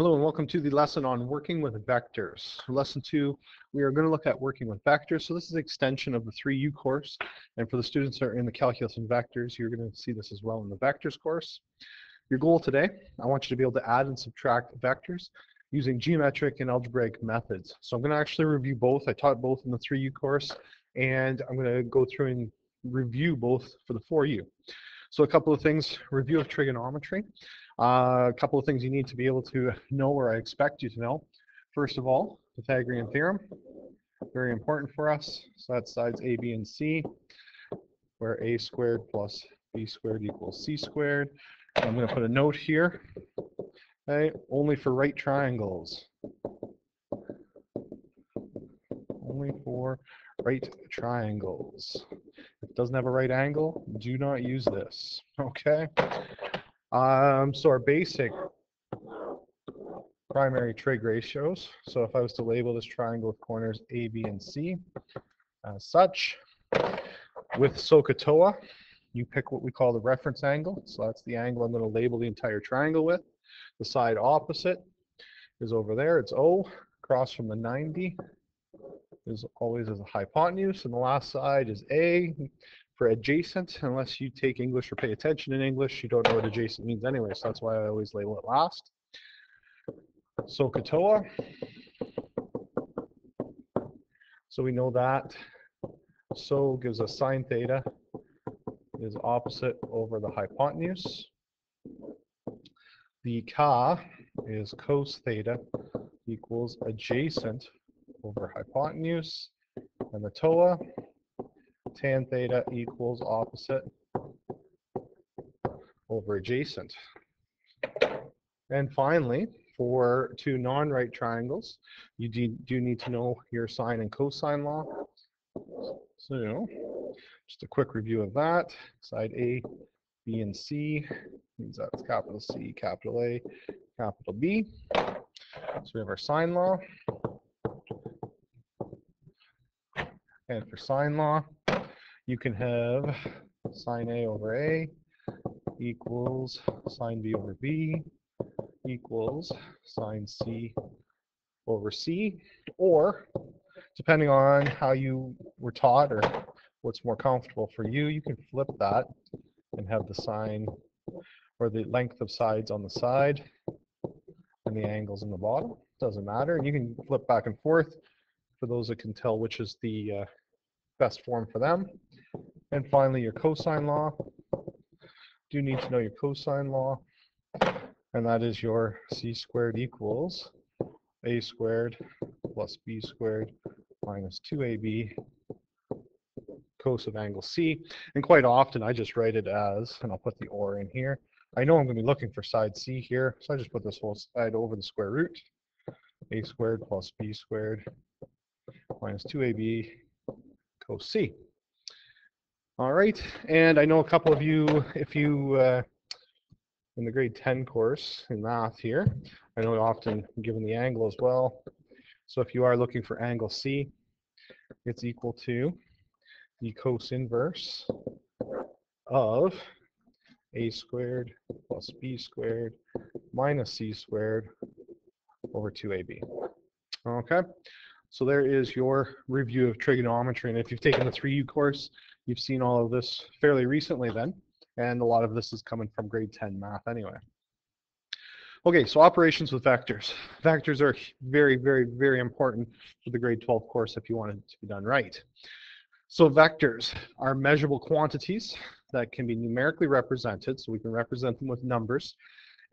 Hello and welcome to the lesson on working with vectors. Lesson two, we are going to look at working with vectors. So this is an extension of the 3U course. And for the students that are in the calculus and vectors, you're going to see this as well in the vectors course. Your goal today, I want you to be able to add and subtract vectors using geometric and algebraic methods. So I'm going to actually review both. I taught both in the 3U course, and I'm going to go through and review both for the 4U. So a couple of things, review of trigonometry. Uh, a couple of things you need to be able to know or I expect you to know. First of all, Pythagorean theorem, very important for us. So that's sides A, B, and C, where a squared plus b squared equals c squared. I'm going to put a note here, okay, only for right triangles. Only for right triangles. Doesn't have a right angle, do not use this, okay? Um, so our basic primary trig ratios. So if I was to label this triangle with corners A, B, and C as such, with SOHCAHTOA, you pick what we call the reference angle. So that's the angle I'm going to label the entire triangle with. The side opposite is over there. It's O. Across from the 90 is always as a hypotenuse. And the last side is A for adjacent, unless you take English or pay attention in English, you don't know what adjacent means anyway, so that's why I always label it last. SOHCAHTOA. So we know that so gives us sine theta is opposite over the hypotenuse. The ka is cos theta equals adjacent over hypotenuse. And the toa tan theta equals opposite over adjacent. And finally, for two non-right triangles, you do, do need to know your sine and cosine law. So, just a quick review of that. Side A, B, and C means that's capital C, capital A, capital B. So we have our sine law. And for sine law, you can have sine A over A equals sine B over B equals sine C over C, or depending on how you were taught or what's more comfortable for you, you can flip that and have the sine or the length of sides on the side and the angles in the bottom. Doesn't matter. And you can flip back and forth for those that can tell which is the uh, best form for them. And finally, your cosine law. Do need to know your cosine law, and that is your c squared equals a squared plus b squared minus 2ab cos of angle C. And quite often I just write it as, and I'll put the or in here. I know I'm going to be looking for side C here, so I just put this whole side over the square root. a squared plus b squared minus 2ab cos C. All right, and I know a couple of you, if you, uh, in the grade 10 course in math here, I know often given the angle as well. So if you are looking for angle C, it's equal to the cos inverse of a squared plus b squared minus c squared over 2ab. Okay, so there is your review of trigonometry. And if you've taken the 3U course, You've seen all of this fairly recently then, and a lot of this is coming from grade 10 math anyway. Okay, so operations with vectors. Vectors are very, very, very important for the grade 12 course if you want it to be done right. So vectors are measurable quantities that can be numerically represented, so we can represent them with numbers,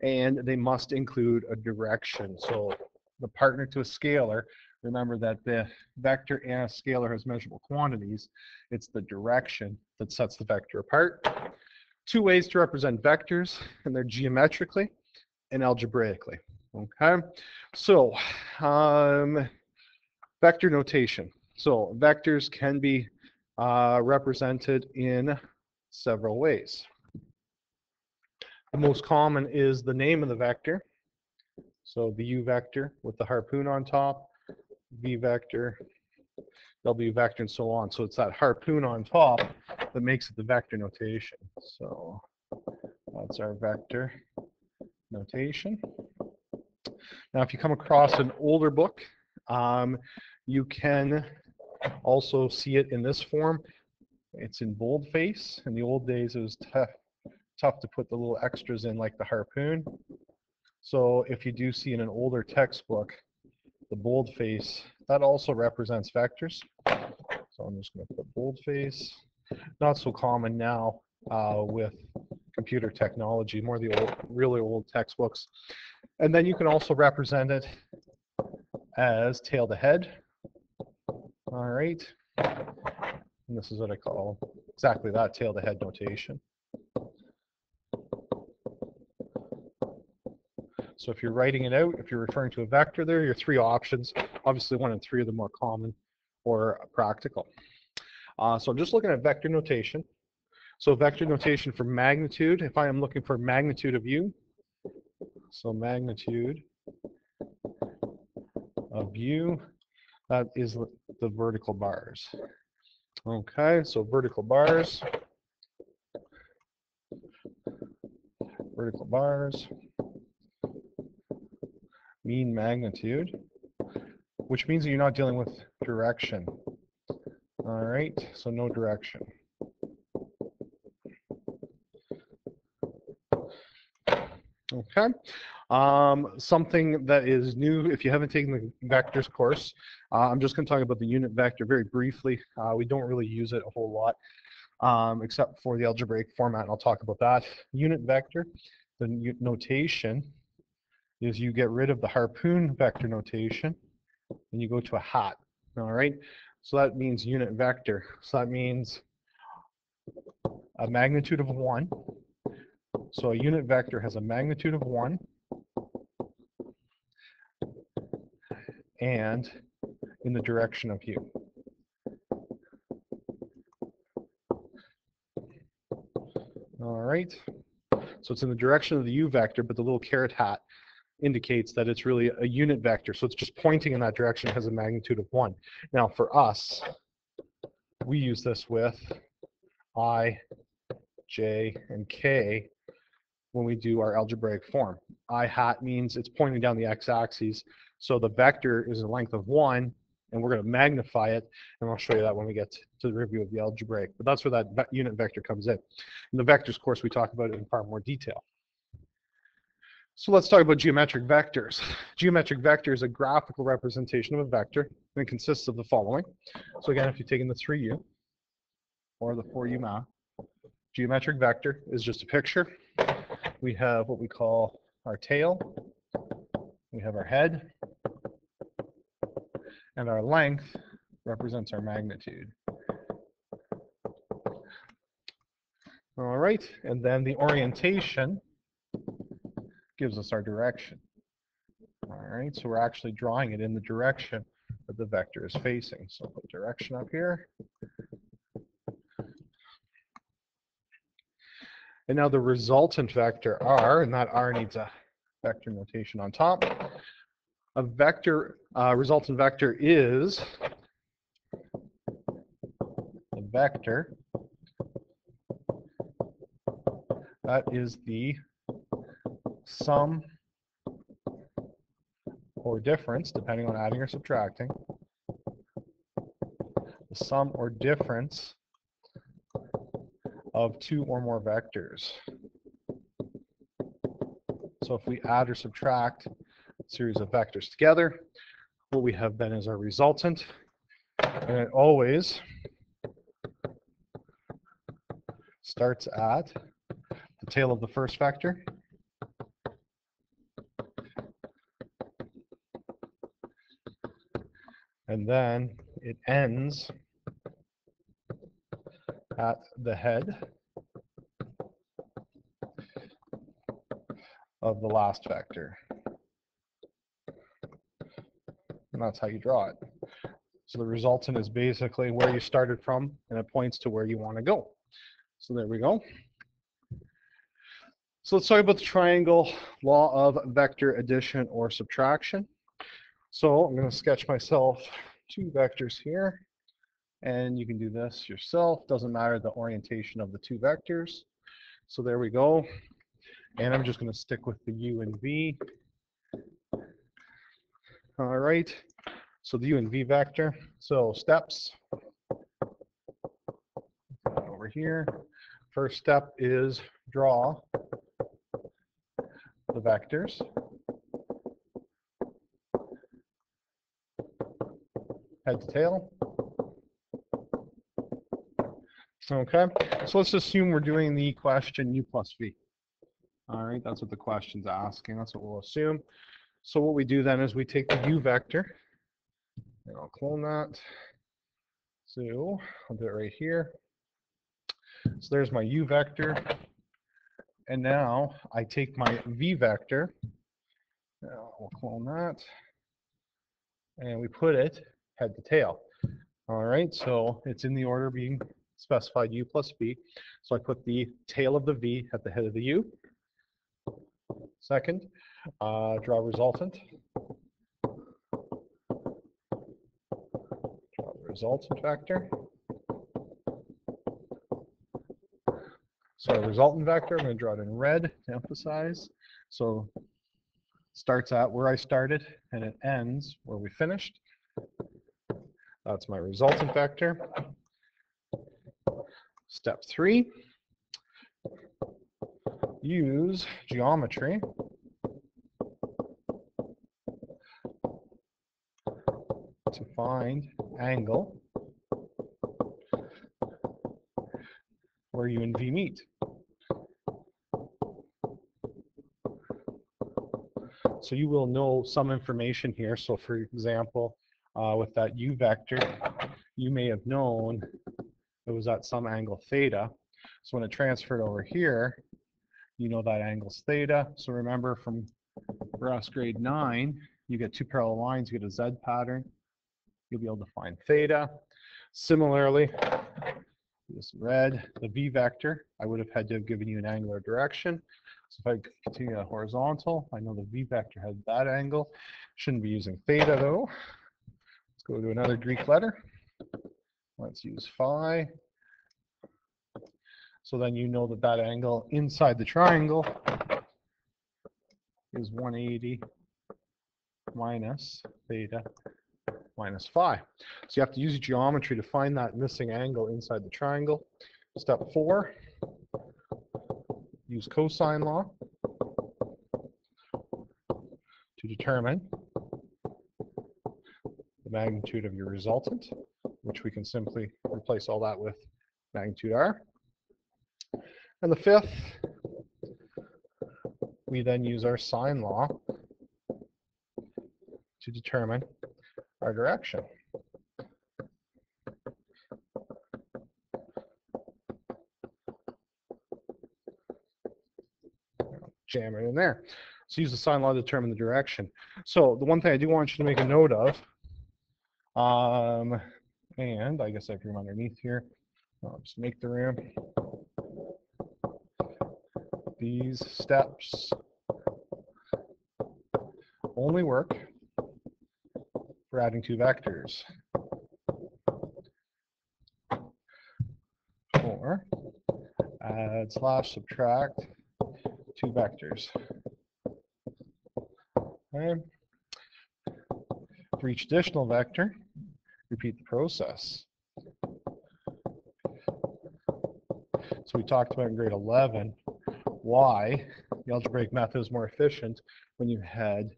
and they must include a direction. So the partner to a scalar remember that the vector and a scalar has measurable quantities. It's the direction that sets the vector apart. Two ways to represent vectors, and they're geometrically and algebraically. Okay, so um, vector notation. So vectors can be uh, represented in several ways. The most common is the name of the vector. So the u vector with the harpoon on top, v vector, w vector, and so on. So it's that harpoon on top that makes it the vector notation. So that's our vector notation. Now, if you come across an older book, um, you can also see it in this form. It's in boldface. In the old days, it was tough, tough to put the little extras in like the harpoon. So if you do see in an older textbook, the boldface, that also represents vectors. So I'm just going to put boldface. Not so common now uh, with computer technology, more the old, really old textbooks. And then you can also represent it as tail to head. All right. And this is what I call exactly that tail to head notation. So if you're writing it out, if you're referring to a vector there, your three options, obviously one and three are the more common or practical. Uh, so I'm just looking at vector notation. So vector notation for magnitude, if I am looking for magnitude of u, so magnitude of u, that is the vertical bars. Okay, so vertical bars, vertical bars, mean magnitude, which means that you're not dealing with direction. All right, so no direction. Okay. Um, something that is new, if you haven't taken the vectors course, uh, I'm just going to talk about the unit vector very briefly. Uh, we don't really use it a whole lot, um, except for the algebraic format, and I'll talk about that. Unit vector, the notation is you get rid of the harpoon vector notation, and you go to a hat. All right, so that means unit vector. So that means a magnitude of 1. So a unit vector has a magnitude of 1 and in the direction of u. All right, so it's in the direction of the u vector, but the little caret hat indicates that it's really a unit vector. So it's just pointing in that direction, has a magnitude of 1. Now for us, we use this with i, j, and k when we do our algebraic form. i hat means it's pointing down the x-axis, so the vector is a length of 1, and we're going to magnify it, and I'll show you that when we get to the review of the algebraic. But that's where that unit vector comes in. In the vectors course, we talk about it in far more detail. So let's talk about geometric vectors. Geometric vector is a graphical representation of a vector, and it consists of the following. So again, if you're taking the 3u or the 4u math, geometric vector is just a picture. We have what we call our tail, we have our head, and our length represents our magnitude. All right, and then the orientation gives us our direction. All right, so we're actually drawing it in the direction that the vector is facing. So put direction up here. And now the resultant vector r, and that r needs a vector notation on top. A vector, uh, resultant vector is a vector that is the sum or difference, depending on adding or subtracting, the sum or difference of two or more vectors. So if we add or subtract a series of vectors together, what we have then is our resultant, and it always starts at the tail of the first vector and then it ends at the head of the last vector. And that's how you draw it. So the resultant is basically where you started from, and it points to where you want to go. So there we go. So let's talk about the triangle law of vector addition or subtraction. So I'm going to sketch myself two vectors here. And you can do this yourself. Doesn't matter the orientation of the two vectors. So there we go. And I'm just going to stick with the u and v. All right. So the u and v vector. So steps over here. First step is draw the vectors. Head to tail. Okay, so let's assume we're doing the question u plus v. All right, that's what the question's asking. That's what we'll assume. So what we do then is we take the u vector, and I'll clone that. So I'll do it right here. So there's my u vector. And now I take my v vector. We'll clone that. And we put it head to tail. All right, so it's in the order being specified u plus v. So I put the tail of the v at the head of the u. Second, uh, draw resultant. Draw the resultant vector. So our resultant vector, I'm going to draw it in red to emphasize. So starts at where I started and it ends where we finished. That's my resultant vector. Step three, use geometry to find angle where u and v meet. So you will know some information here. So for example, uh, with that u vector, you may have known it was at some angle theta. So when it transferred over here, you know that angle's theta. So remember from RS grade 9, you get two parallel lines, you get a Z pattern. You'll be able to find theta. Similarly, this red, the V vector, I would have had to have given you an angular direction. So if I continue horizontal, I know the V vector has that angle. Shouldn't be using theta though. Go to another Greek letter. Let's use phi. So then you know that that angle inside the triangle is 180 minus theta minus phi. So you have to use geometry to find that missing angle inside the triangle. Step four, use cosine law to determine the magnitude of your resultant, which we can simply replace all that with magnitude r. And the fifth, we then use our sine law to determine our direction. Jam it in there. So use the sine law to determine the direction. So the one thing I do want you to make a note of, um, and I guess I room underneath here. I'll just make the room. These steps only work for adding two vectors. Or add slash subtract two vectors. Okay. For each additional vector, repeat the process. So we talked about in grade 11 why the algebraic method is more efficient when you had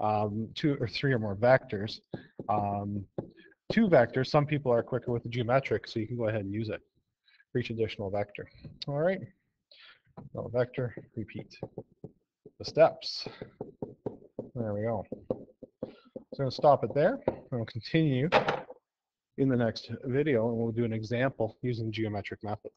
um, two or three or more vectors. Um, two vectors, some people are quicker with the geometric, so you can go ahead and use it for each additional vector. All right, vector, repeat the steps. There we go. So I'm going to stop it there, and going to continue in the next video, and we'll do an example using geometric method.